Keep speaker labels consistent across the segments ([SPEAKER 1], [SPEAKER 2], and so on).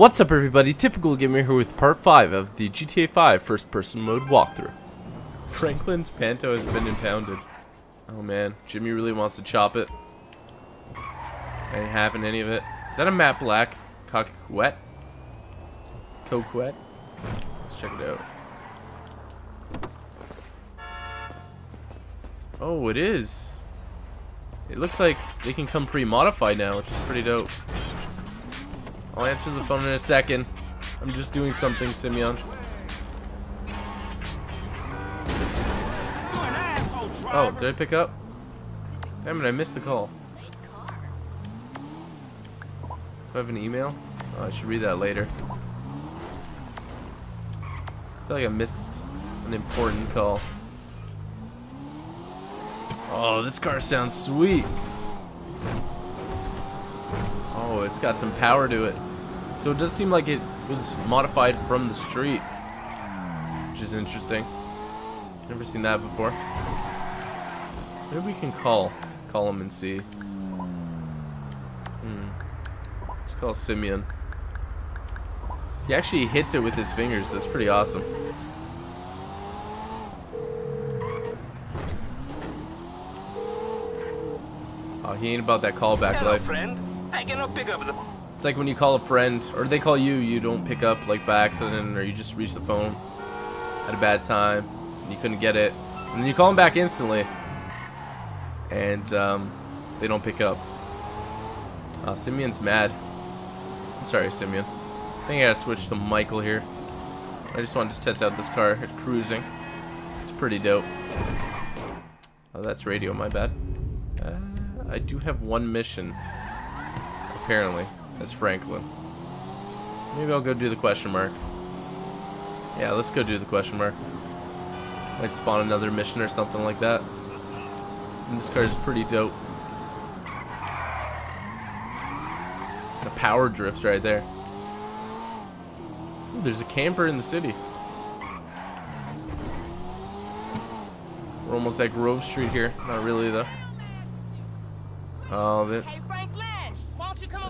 [SPEAKER 1] What's up everybody, Typical Gamer here with part 5 of the GTA 5 first person mode walkthrough. Franklin's Panto has been impounded. Oh man, Jimmy really wants to chop it. Ain't having any of it. Is that a matte black coquette? Coquette? Let's check it out. Oh, it is. It looks like they can come pre-modified now, which is pretty dope. I'll answer the phone in a second. I'm just doing something, Simeon. Oh, did I pick up? Damn it, I missed the call. Do I have an email? Oh, I should read that later. I feel like I missed an important call. Oh, this car sounds sweet. It's got some power to it. So it does seem like it was modified from the street. Which is interesting. Never seen that before. Maybe we can call. Call him and see. Hmm. Let's call Simeon. He actually hits it with his fingers. That's pretty awesome. Oh, he ain't about that callback
[SPEAKER 2] Hello,
[SPEAKER 1] life.
[SPEAKER 2] friend. I cannot pick up the.
[SPEAKER 1] It's like when you call a friend, or they call you, you don't pick up like by accident, or you just reach the phone at a bad time, and you couldn't get it, and then you call them back instantly, and um, they don't pick up. Uh, Simeon's mad. I'm sorry, Simeon. I think I gotta switch to Michael here. I just wanted to test out this car at cruising. It's pretty dope. Oh, that's radio, my bad. Uh, I do have one mission, apparently, as Franklin. Maybe I'll go do the question mark. Yeah, let's go do the question mark. Might spawn another mission or something like that. And this car is pretty dope. It's a power drift right there. Ooh, there's a camper in the city. We're almost at Grove Street here. Not really though. Oh, that,
[SPEAKER 3] Hey Franklin, why don't you come
[SPEAKER 1] That's
[SPEAKER 3] over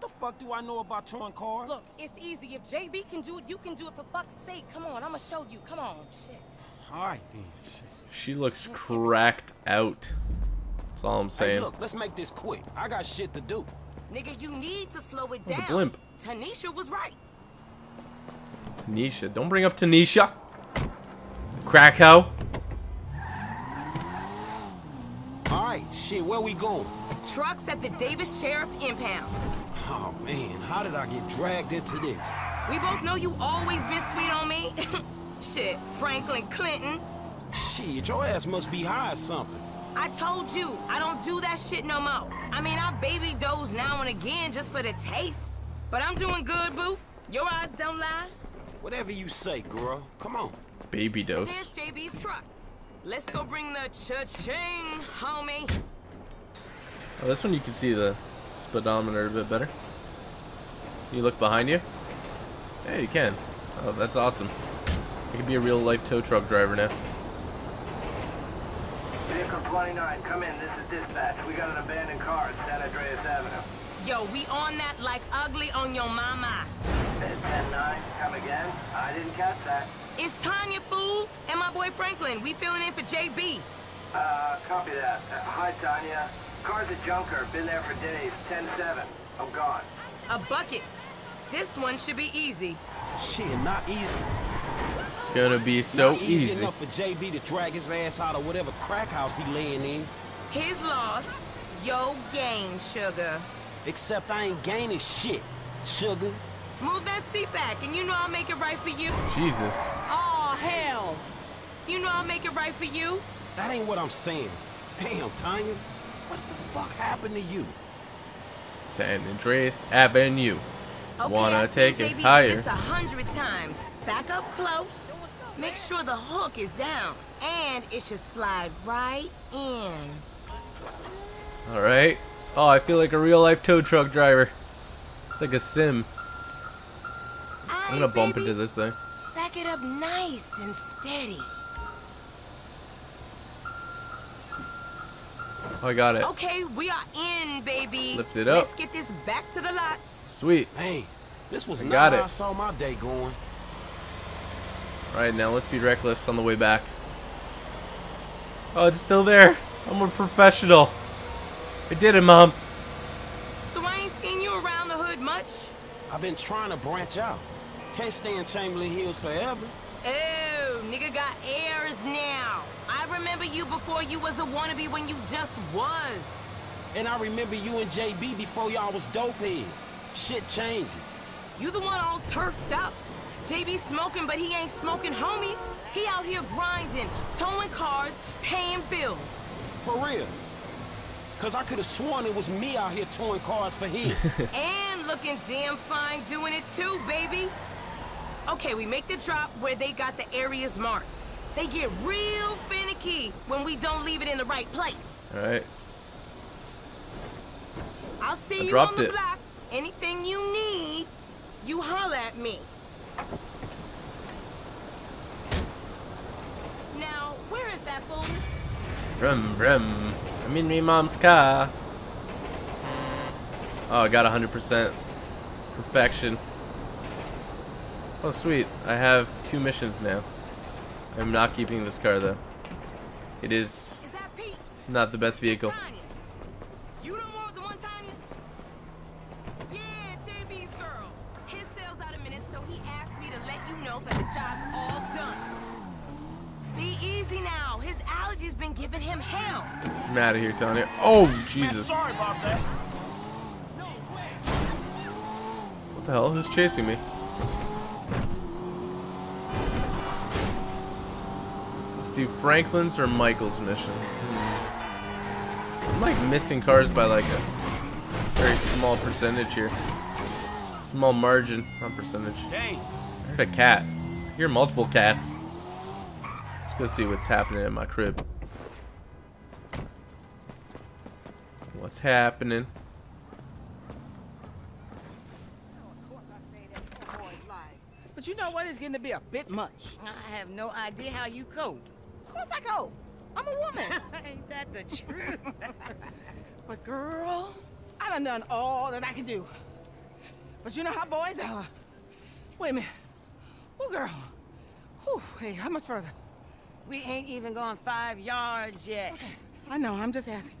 [SPEAKER 4] What the fuck do I know about towing cars?
[SPEAKER 3] Look, it's easy. If JB can do it, you can do it for fuck's sake. Come on, I'ma show you. Come on, shit.
[SPEAKER 4] All right, then. Shit.
[SPEAKER 1] she looks cracked out. That's all I'm
[SPEAKER 4] Hey,
[SPEAKER 1] saying.
[SPEAKER 4] look, let's make this quick. I got shit to do.
[SPEAKER 3] Nigga, you need to slow it
[SPEAKER 1] the
[SPEAKER 3] down.
[SPEAKER 1] blimp.
[SPEAKER 3] Tanisha was right.
[SPEAKER 1] Tanisha. Don't bring up Tanisha. Krakow.
[SPEAKER 4] All right, shit, where we going?
[SPEAKER 3] Trucks at the Davis Sheriff Impound.
[SPEAKER 4] Oh, man, how did I get dragged into this?
[SPEAKER 3] We both know you always been sweet on me. Shit, Franklin Clinton.
[SPEAKER 4] Shit, your ass must be high or something.
[SPEAKER 3] I told you, I don't do that shit no more. I mean, I baby doze now and again just for the taste. But I'm doing good, boo. Your eyes don't lie.
[SPEAKER 4] Whatever you say, girl. Come on.
[SPEAKER 1] Baby dose.
[SPEAKER 3] There's JB's truck. Let's go bring the cha-ching, homie.
[SPEAKER 1] Oh, this one you can see the speedometer a bit better. You look behind you? Yeah, you can. Oh, that's awesome. You can be a real life tow truck driver now.
[SPEAKER 5] Vehicle 29, come in. This is dispatch. We got an abandoned car at San Andreas Avenue.
[SPEAKER 3] Yo, we on that like ugly on your mama.
[SPEAKER 5] At 10-9, come again? I didn't catch that.
[SPEAKER 3] It's Tonya, fool, and my boy Franklin. We filling in for JB.
[SPEAKER 5] Uh, copy that. Uh, hi, Tonya. Car's a junker. Been there for days. 10-7. I'm gone.
[SPEAKER 3] A bucket. This one should be easy.
[SPEAKER 4] Shit, not easy.
[SPEAKER 1] It's gonna be so
[SPEAKER 4] not easy,
[SPEAKER 1] easy.
[SPEAKER 4] enough for JB to drag his ass out of whatever crack house he laying in.
[SPEAKER 3] His loss, yo gain, sugar.
[SPEAKER 4] Except I ain't gaining shit, sugar.
[SPEAKER 3] Move that seat back, and you know I'll make it right for you.
[SPEAKER 1] Jesus.
[SPEAKER 3] Oh hell! You know I'll make it right for you.
[SPEAKER 4] That ain't what I'm saying. Damn, Tonya. What the fuck happened to you?
[SPEAKER 1] San Andreas Avenue.
[SPEAKER 3] Okay,
[SPEAKER 1] Wanna
[SPEAKER 3] I
[SPEAKER 1] take it
[SPEAKER 3] JB do
[SPEAKER 1] higher?
[SPEAKER 3] This a hundred times. Back up close. Make sure the hook is down. And it should slide right in.
[SPEAKER 1] Alright. Oh, I feel like a real life tow truck driver. It's like a sim. I'm gonna bump into this thing.
[SPEAKER 3] Back it up nice and steady.
[SPEAKER 1] Oh, I got it.
[SPEAKER 3] Okay, we are in, baby.
[SPEAKER 1] Lift it up.
[SPEAKER 3] Let's get this back to the lot.
[SPEAKER 1] Sweet.
[SPEAKER 4] Hey, this was
[SPEAKER 1] I
[SPEAKER 4] not
[SPEAKER 1] got
[SPEAKER 4] how
[SPEAKER 1] it.
[SPEAKER 4] I saw my day going.
[SPEAKER 1] Alright, now let's be reckless on the way back. Oh, it's still there. I'm a professional. I did it, Mom.
[SPEAKER 3] So I ain't seen you around the hood much?
[SPEAKER 4] I've been trying to branch out. Can't stay in Chamberlain Hills forever.
[SPEAKER 3] Oh, nigga got airs now. I remember you before you was a wannabe when you just was.
[SPEAKER 4] And I remember you and JB before y'all was dopehead. Shit changing.
[SPEAKER 3] You the one all turfed up. JB smoking, but he ain't smoking homies. He out here grinding, towing cars, paying bills.
[SPEAKER 4] For real. Cause I could have sworn it was me out here towing cars for him.
[SPEAKER 3] and looking damn fine doing it too, baby. Okay, we make the drop where they got the areas marked. They get real finicky when we don't leave it in the right place.
[SPEAKER 1] Alright.
[SPEAKER 3] I'll see
[SPEAKER 1] I
[SPEAKER 3] you on the
[SPEAKER 1] it.
[SPEAKER 3] block. Anything you need, you holler at me. Now, where is that fool?
[SPEAKER 1] Vroom, vroom. I'm in my mom's car. Oh, I got 100% perfection. Oh, sweet. I have two missions now. I'm not keeping this car, though. It is
[SPEAKER 3] Is that Pete?
[SPEAKER 1] not the best vehicle.
[SPEAKER 3] It's Tonya. You don't want the one Tonya? Yeah, JB's girl. His sale's out a minute, so he asked me to let you know that the job's all done. Be easy now. His allergies been giving him hell.
[SPEAKER 1] I'm out of here, Tony. Oh,
[SPEAKER 4] Man,
[SPEAKER 1] Jesus.
[SPEAKER 4] sorry about that.
[SPEAKER 1] What the hell? Who's chasing me? Let's do Franklin's or Michael's mission. I'm like missing cars by like a very small percentage here. Small margin, not percentage.
[SPEAKER 4] Dang.
[SPEAKER 1] I heard a cat. I hear multiple cats. Let's go see what's happening in my crib. What's happening?
[SPEAKER 2] But you know what? It's getting to be a bit much.
[SPEAKER 6] I have no idea how you cope.
[SPEAKER 2] Of course I go. I'm a woman.
[SPEAKER 6] Ain't that the truth?
[SPEAKER 2] but girl, I done done all that I can do. But you know how boys are. Wait a minute. Oh, girl. Whew, hey, how much further?
[SPEAKER 6] we ain't even going five yards yet. Okay.
[SPEAKER 2] I know, I'm just asking.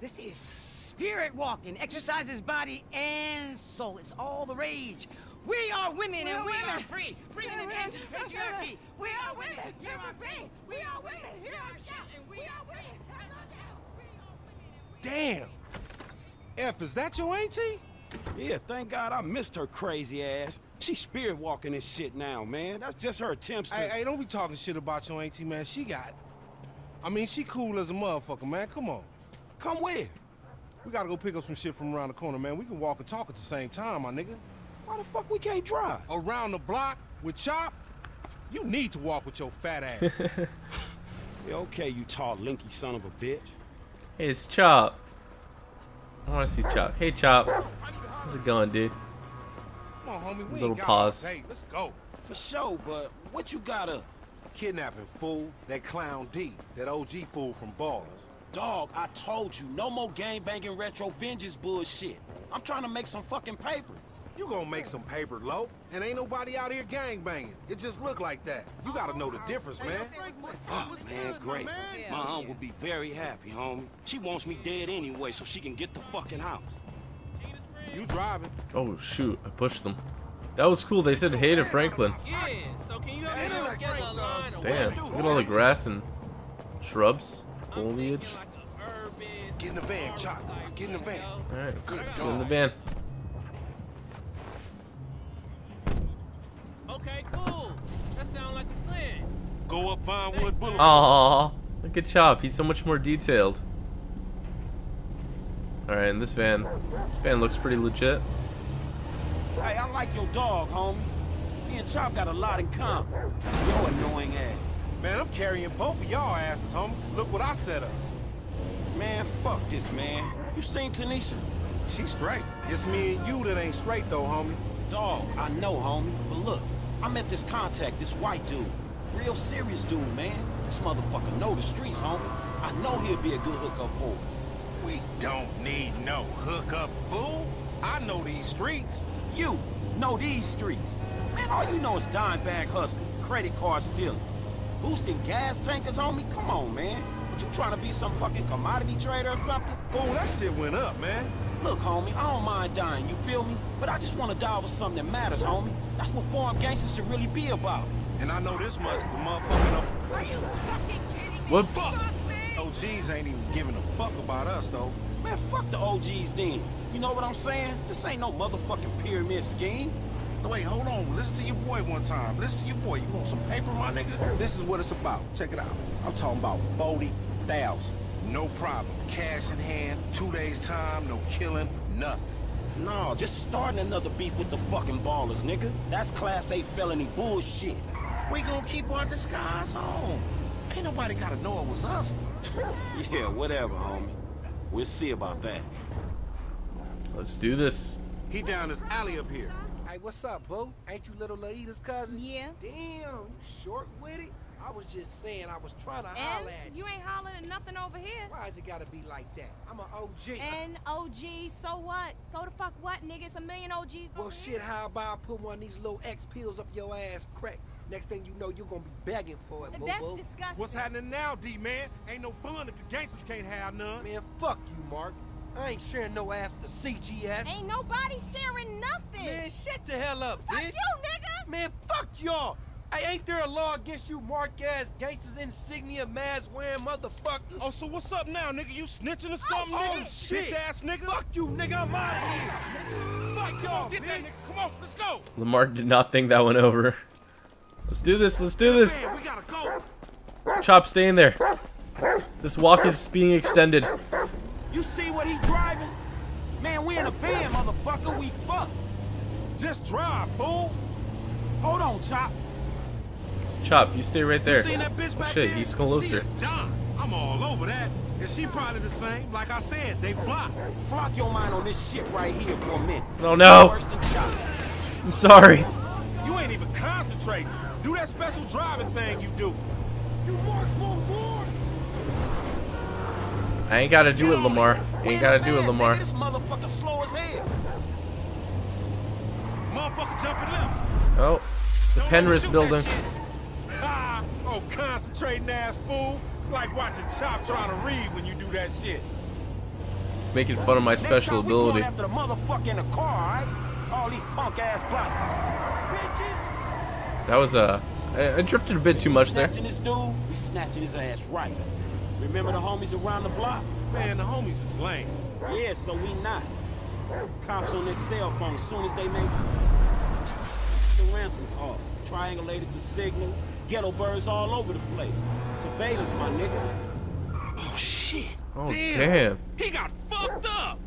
[SPEAKER 6] This is spirit walking. Exercises body and soul. It's all the rage. We are women
[SPEAKER 2] We
[SPEAKER 6] and
[SPEAKER 2] are
[SPEAKER 6] we are free. Free
[SPEAKER 2] We
[SPEAKER 6] in
[SPEAKER 2] are
[SPEAKER 6] the
[SPEAKER 2] women.
[SPEAKER 6] dance of patriarchy.
[SPEAKER 2] We are women.
[SPEAKER 6] You
[SPEAKER 2] You're
[SPEAKER 6] are
[SPEAKER 2] free.
[SPEAKER 6] free.
[SPEAKER 2] We are women.
[SPEAKER 6] Here
[SPEAKER 2] Here
[SPEAKER 6] I
[SPEAKER 2] I
[SPEAKER 6] shout,
[SPEAKER 2] shout.
[SPEAKER 6] and
[SPEAKER 2] We
[SPEAKER 6] we
[SPEAKER 2] are
[SPEAKER 6] are
[SPEAKER 2] women.
[SPEAKER 6] women.
[SPEAKER 2] Hands on down. We are women.
[SPEAKER 7] Damn. F, is that your auntie?
[SPEAKER 4] Yeah, thank God I missed her crazy ass. She's spirit walking this shit now, man. That's just her attempts to.
[SPEAKER 7] Hey, hey, don't be talking shit about your auntie, man. She got. I mean, she cool as a motherfucker, man. Come on.
[SPEAKER 4] Come where?
[SPEAKER 7] We gotta go pick up some shit from around the corner, man. We can walk and talk at the same time, my nigga.
[SPEAKER 4] Why the fuck we can't drive?
[SPEAKER 7] Around the block with Chop, you need to walk with your fat ass.
[SPEAKER 4] Yeah, okay, you tall, linky son of a bitch.
[SPEAKER 1] Hey, it's Chop. I want to see Chop. Hey, Chop. How's it going, dude?
[SPEAKER 7] Come on, homie. We
[SPEAKER 1] Little
[SPEAKER 7] ain't got
[SPEAKER 1] pause.
[SPEAKER 7] Hey. Let's go.
[SPEAKER 4] For sure, but what you got up?
[SPEAKER 8] Kidnapping fool, that clown D, that OG fool from Ballas.
[SPEAKER 4] Dog, I told you, no more gang banging retro vengeance bullshit. I'm trying to make some fucking paper.
[SPEAKER 8] You gonna make some paper, low, and ain't nobody out here gang banging. It just look like that. You gotta know the difference, man.
[SPEAKER 4] Oh, man, great. My aunt would be very happy, homie. She wants me dead anyway so she can get the fucking house.
[SPEAKER 8] You driving?
[SPEAKER 1] Oh, shoot. I pushed them. That was cool. They said hey to Franklin.
[SPEAKER 9] Yeah, so can you help me put together a line of
[SPEAKER 1] Damn. Look at all the grass and shrubs, foliage.
[SPEAKER 9] like a urban
[SPEAKER 7] Get in the van, Chop. Get in the van.
[SPEAKER 1] Alright,
[SPEAKER 7] Good
[SPEAKER 1] get in the van.
[SPEAKER 9] Okay, cool. That sounds like a plan.
[SPEAKER 8] Go up Vinewood Boulevard.
[SPEAKER 1] Aww. Look at Chop. He's so much more detailed. Alright, and this van. This van looks pretty legit.
[SPEAKER 4] Hey, I like your dog, homie. Me and Chop got a lot in common. You're annoying ass.
[SPEAKER 8] Man, I'm carrying both of y'all asses, homie. Look what I set up.
[SPEAKER 4] Man, fuck this, man. You seen Tanisha?
[SPEAKER 8] She's straight. It's me and you that ain't straight, though, homie.
[SPEAKER 4] Dog, I know, homie. But look, I met this contact, this white dude. Real serious dude, man. This motherfucker know the streets, homie. I know he'll be a good hookup for us.
[SPEAKER 8] We don't need no hookup, fool. I know these streets.
[SPEAKER 4] You know these streets. Man, all you know is dime bag hustling, credit card stealing, boosting gas tankers, homie. Come on, man. What you trying to be some fucking commodity trader or something?
[SPEAKER 8] Fool, that shit went up, man.
[SPEAKER 4] Look, homie, I don't mind dying, you feel me? But I just want to die over something that matters, homie. That's what farm gangsters should really be about.
[SPEAKER 8] And I know this much, the motherfucking
[SPEAKER 3] Are you fucking kidding me?
[SPEAKER 1] Whoops.
[SPEAKER 3] Fuck, man.
[SPEAKER 8] OGs ain't even giving a fuck about us, though.
[SPEAKER 4] Man, fuck the OGs then. You know what I'm saying? This ain't no motherfucking pyramid scheme.
[SPEAKER 8] No, Wait, hold on. Listen to your boy one time. Listen to your boy. You want some paper, my nigga? This is what it's about. Check it out. I'm talking about 40,000. No problem. Cash in hand, two days time, no killing, nothing.
[SPEAKER 4] No, just starting another beef with the fucking Ballas, nigga. That's class A felony bullshit.
[SPEAKER 8] We gonna keep our disguise on. Ain't nobody gotta know it was us.
[SPEAKER 4] Yeah, whatever, homie. We'll see about that.
[SPEAKER 1] Let's do this.
[SPEAKER 8] He down this alley up here.
[SPEAKER 10] Hey, what's up, boo? Ain't you little Laida's cousin?
[SPEAKER 3] Yeah.
[SPEAKER 10] Damn, you short with it? I was just saying I was trying to holler at you.
[SPEAKER 3] you ain't hollering at nothing over here.
[SPEAKER 10] Why is it gotta be like that? I'm an OG.
[SPEAKER 3] And OG, so what? So the fuck what, nigga? It's a million OGs
[SPEAKER 10] well,
[SPEAKER 3] over
[SPEAKER 10] shit,
[SPEAKER 3] here.
[SPEAKER 10] how about I put one of these little X pills up your ass crack? Next thing you know, you're gonna be begging for it, boo
[SPEAKER 3] That's disgusting.
[SPEAKER 8] What's happening now, D-man? Ain't no fun if the gangsters can't have none.
[SPEAKER 10] Man, fuck you, Mark. I ain't sharing no ass with the CGF.
[SPEAKER 3] Ain't nobody sharing nothing.
[SPEAKER 10] Man, shut the hell up,
[SPEAKER 3] fuck
[SPEAKER 10] bitch.
[SPEAKER 3] you, nigga.
[SPEAKER 10] Man, fuck y'all. Hey, ain't there a law against you mark-ass gangsters insignia mask wearing motherfuckers?
[SPEAKER 7] Oh, so what's up now, nigga? You snitching or oh, something,
[SPEAKER 10] Oh,
[SPEAKER 7] nigga?
[SPEAKER 10] shit.
[SPEAKER 7] Bitch ass nigga.
[SPEAKER 10] Fuck you, nigga. I'm out of here. Fuck y'all,
[SPEAKER 7] on, get that
[SPEAKER 10] bitch.
[SPEAKER 7] nigga. Come on, let's go.
[SPEAKER 1] Lamar did not think that went over. Let's do this. Let's do this.
[SPEAKER 7] Man, we gotta go.
[SPEAKER 1] Chop, stay in there. This walk is being extended.
[SPEAKER 4] You see what he driving? Man, we in a van, motherfucker. We fucked.
[SPEAKER 8] Just drive, fool.
[SPEAKER 4] Hold on, Chop.
[SPEAKER 1] Chop, you stay right there.
[SPEAKER 8] You seen that bitch
[SPEAKER 1] Oh shit, he's closer.
[SPEAKER 8] I'm all over that. And she probably the same. Like I said, they block.
[SPEAKER 4] Flock your mind on this shit right here for a minute.
[SPEAKER 1] Oh no! I'm sorry.
[SPEAKER 8] You ain't even concentrating. Do that special driving thing you do.
[SPEAKER 10] You boy.
[SPEAKER 1] I ain't gotta do it, Lamar. I ain't gotta do it, Lamar.
[SPEAKER 4] This motherfucker slow as hell.
[SPEAKER 8] Motherfucker jumping left.
[SPEAKER 1] Oh, the
[SPEAKER 8] Penris
[SPEAKER 1] building.
[SPEAKER 8] that shit. Ha! Oh, concentrating ass fool. It's like watching Chop trying to read when you do that shit.
[SPEAKER 1] It's making fun of my special ability.
[SPEAKER 4] after the motherfucker in the car? All these punk ass. Bitches.
[SPEAKER 1] That was uh, I, I drifted a bit too much there.
[SPEAKER 4] This dude, we snatching his ass right. Remember the homies around the block?
[SPEAKER 8] Man, the homies is lame.
[SPEAKER 4] Yeah, so we not. Cops on their cell phone as soon as they make the ransom call. Triangulated the signal. Ghetto birds all over the place. Surveillance, my nigga.
[SPEAKER 8] Oh, shit.
[SPEAKER 1] Oh damn.
[SPEAKER 8] He got fucked up.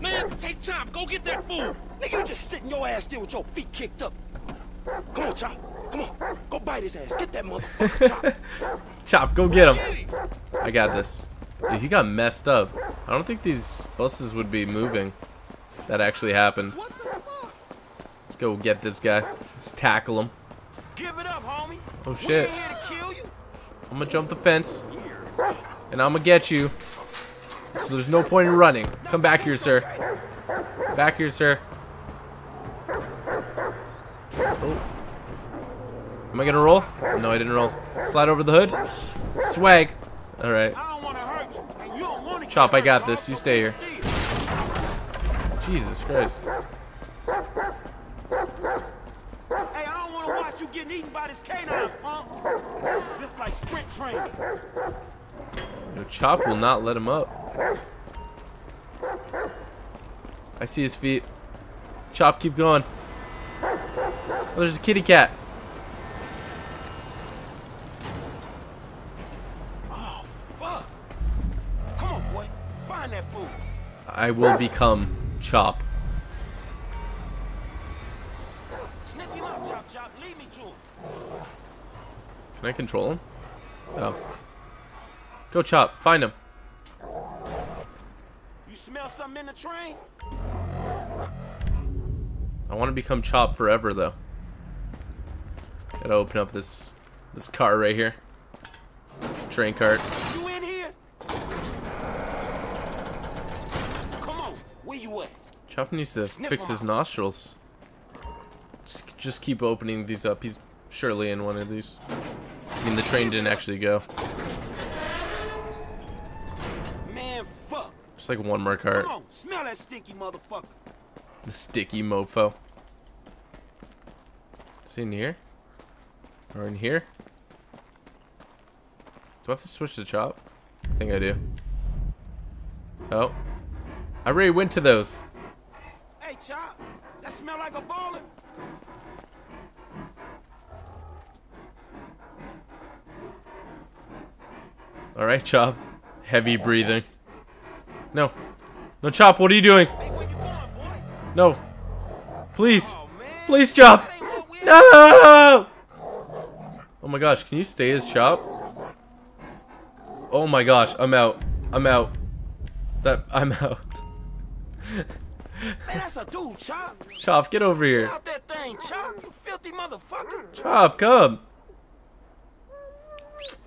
[SPEAKER 8] Man, take Chop. Go get that fool.
[SPEAKER 4] Nigga, you just sitting your ass there with your feet kicked up. Come on, Chop. Come on. Go bite his ass. Get that motherfucker, Chop.
[SPEAKER 1] Chop, go get him. I got this. Dude, he got messed up. I don't think these buses would be moving. That actually happened.
[SPEAKER 8] What the fuck?
[SPEAKER 1] Let's go get this guy. Let's tackle him.
[SPEAKER 4] Give it up, homie.
[SPEAKER 1] Oh shit.
[SPEAKER 4] ain't here to kill you.
[SPEAKER 1] I'm gonna jump the fence. And I'm gonna get you. So there's no point in running. Come back here, sir. Back here, sir. Am I gonna roll? No, I didn't roll. Slide over the hood. Swag. Alright.
[SPEAKER 4] I don't want to hurt you, and you don't want to
[SPEAKER 1] Chop, I got this. You stay here. Jesus Christ.
[SPEAKER 4] Hey, I don't want to watch you getting eaten by this canine, punk. This like sprint training.
[SPEAKER 1] No, Chop will not let him up. I see his feet. Chop, keep going. Oh, there's a kitty cat. I will become Chop. Can I control him? Oh. Go chop. Find him.
[SPEAKER 4] You smell something in the train?
[SPEAKER 1] I want to become chop forever though. Gotta open up this this car right here. Train cart.
[SPEAKER 4] You in here? Come on, where you at?
[SPEAKER 1] Chop needs to uh,
[SPEAKER 4] Sniff
[SPEAKER 1] fix his nostrils. Just, just keep opening these up. He's surely in one of these. I mean, the train didn't actually go.
[SPEAKER 4] Man, fuck.
[SPEAKER 1] Just like one more cart.
[SPEAKER 4] Come on, smell that stinky motherfucker.
[SPEAKER 1] The sticky mofo. Is he in here? Or in here? Do I have to switch to chop? I think I do. Oh. I already went to those.
[SPEAKER 4] Hey, Chop, that smell like a Balla.
[SPEAKER 1] Alright, Chop. Heavy breathing. No. No, Chop, what are you doing?
[SPEAKER 4] Hey, you going, boy?
[SPEAKER 1] No. Please.
[SPEAKER 4] Oh.
[SPEAKER 1] Please, Chop.
[SPEAKER 4] That ain't what we-
[SPEAKER 1] No! Oh my gosh, can you stay as Chop? Oh my gosh, I'm out. I'm out. That I'm out.
[SPEAKER 4] Man, that's a dude, Chop.
[SPEAKER 1] Chop, get over
[SPEAKER 4] Get
[SPEAKER 1] here.
[SPEAKER 4] out that thing, Chop. You filthy motherfucker.
[SPEAKER 1] Chop, come.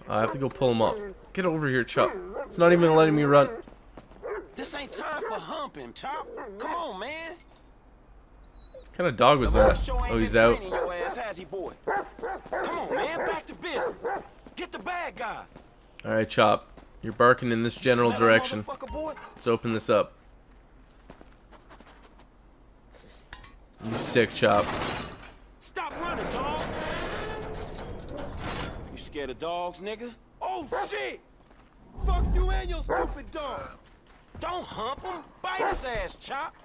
[SPEAKER 1] I have to go pull him off. Get over here, Chop. It's not even letting me run.
[SPEAKER 4] This ain't time for humping, Chop. Come on, man.
[SPEAKER 1] What kind of dog was that? Oh, he's out.
[SPEAKER 4] ass, he? Come on, man. Back to business. Get the bad guy.
[SPEAKER 1] Alright, Chop. You're barking in this general direction. Let's open this up. You sick, Chop.
[SPEAKER 4] Stop running, dog. You scared of dogs, nigga?
[SPEAKER 10] Oh shit! Fuck you and your stupid dog.
[SPEAKER 4] Don't hump him. Bite his ass, Chop.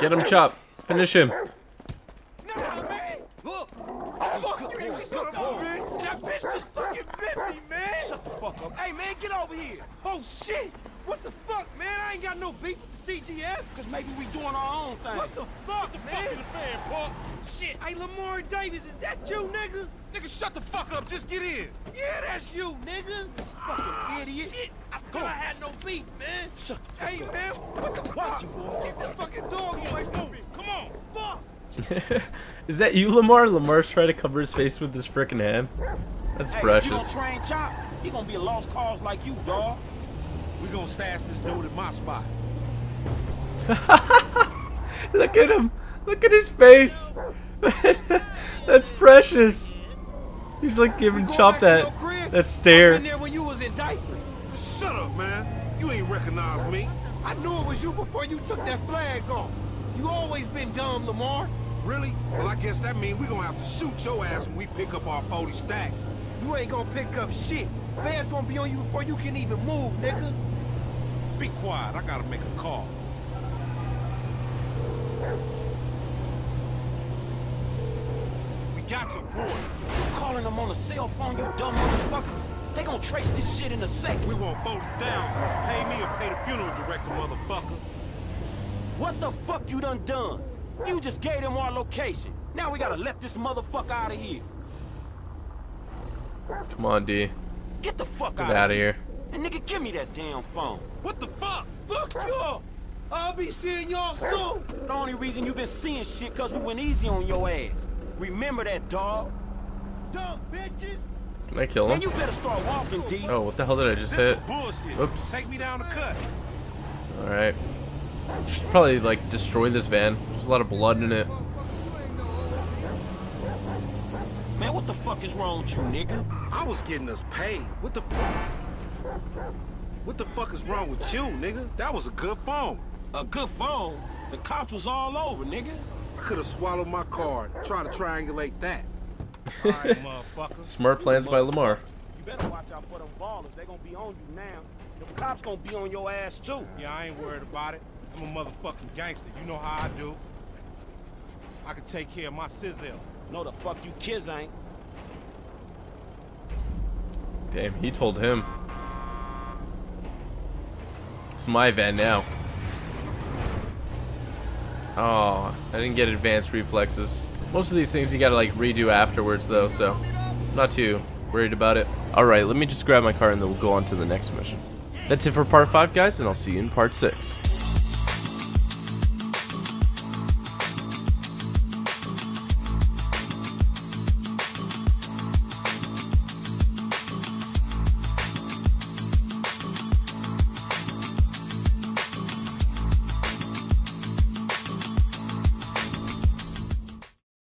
[SPEAKER 1] Get him, Chop. Finish him.
[SPEAKER 10] Nah, man. Look. Fuck you, you son of a bitch. That bitch just fucking bit me, man.
[SPEAKER 4] Shut the fuck up.
[SPEAKER 10] Hey, man, get over here. Oh shit! What the fuck, man? I ain't got no beef with the CGF.
[SPEAKER 4] Cause maybe we doing our own thing.
[SPEAKER 10] What the fuck, man?
[SPEAKER 7] Fuck the fan, Park.
[SPEAKER 10] Shit. Hey, Lamar Davis, is that you, nigga?
[SPEAKER 7] Nigga, shut the fuck up. Just get in.
[SPEAKER 10] Yeah, that's you, nigga. Fucking ah, idiot. Shit. I said I had no beef, man.
[SPEAKER 4] Shut the
[SPEAKER 10] Hey,
[SPEAKER 4] fuck up.
[SPEAKER 10] man, what the fuck? Get this fucking dog away from me.
[SPEAKER 7] Come on.
[SPEAKER 10] Fuck.
[SPEAKER 1] Is that you, Lamar? Lamar's trying to cover his face with his frickin' hand. That's
[SPEAKER 4] Hey, if you don't
[SPEAKER 1] precious.
[SPEAKER 4] train Chop, he gonna be a lost cause like you, dog.
[SPEAKER 8] We gonna stash this dude at my spot.
[SPEAKER 1] Look at him. Look at his face. That's precious. He's like giving Chop that that stare.
[SPEAKER 10] been there when you was in diapers.
[SPEAKER 8] Shut up, man. You ain't recognize me.
[SPEAKER 10] I knew it was you before you took that flag off. You always been dumb, Lamar.
[SPEAKER 8] Really? Well, I guess that means we're gonna have to shoot your ass when we pick up our 40 stacks.
[SPEAKER 10] You ain't gonna pick up shit. Fans gonna be on you before you can even move, nigga.
[SPEAKER 8] Be quiet. I gotta make a call. We got your boy.
[SPEAKER 4] You calling them on a cell phone, you dumb motherfucker. They gonna trace this shit in a second.
[SPEAKER 8] We want 40,000. Pay me or pay the funeral director, motherfucker.
[SPEAKER 4] What the fuck you done done? You just gave them our location. Now we gotta let this motherfucker out of here.
[SPEAKER 1] Come on, D.
[SPEAKER 4] Get the fuck
[SPEAKER 1] Get
[SPEAKER 4] out
[SPEAKER 1] out of here.
[SPEAKER 4] And nigga, give me that damn phone.
[SPEAKER 8] What the fuck?
[SPEAKER 10] Fuck y'all. I'll be seeing y'all soon.
[SPEAKER 4] The only reason you been seeing shit cause we went easy on your ass. Remember that, dog?
[SPEAKER 10] Dumb bitches.
[SPEAKER 1] Can I kill
[SPEAKER 4] Man,
[SPEAKER 1] him?
[SPEAKER 4] you better start walking, D.
[SPEAKER 1] Oh, what the hell did I just
[SPEAKER 8] This
[SPEAKER 1] hit?
[SPEAKER 8] some bullshit.
[SPEAKER 1] Oops.
[SPEAKER 8] Take me down the cut.
[SPEAKER 1] Alright. Should probably like destroy this van. There's a lot of blood in it.
[SPEAKER 4] Man, what the fuck is wrong with you, nigga?
[SPEAKER 8] I was getting us paid. What the fuck? What the fuck is wrong with you, nigga? That was a good phone.
[SPEAKER 4] A good phone? The cops was all over, nigga.
[SPEAKER 8] I could have swallowed my card. Try to triangulate that.
[SPEAKER 7] All right, motherfucker.
[SPEAKER 1] Smart plans by Lamar.
[SPEAKER 4] You better watch out for them Ballas. They gonna be on you now. The cops gonna be on your ass too.
[SPEAKER 7] Yeah, I ain't worried about it. I'm a motherfucking gangster. You know how I do. I can take care of my sizzle.
[SPEAKER 4] No, the fuck you kids ain't.
[SPEAKER 1] Damn, he told him. It's my van now. Oh, I didn't get advanced reflexes. Most of these things you gotta like redo afterwards though, so not too worried about it. Alright, let me just grab my car and then we'll go on to the next mission. That's it for part 5, guys, and I'll see you in part 6.